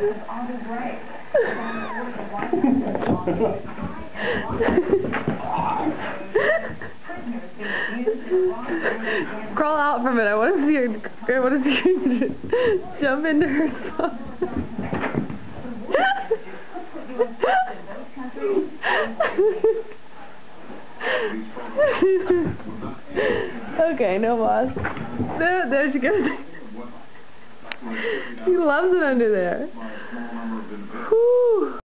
in Iraq and Afghanistan. Crawl out from it. I want to see her. I want to see her jump into her okay, no boss. There, there she goes. He loves it under there. Whew.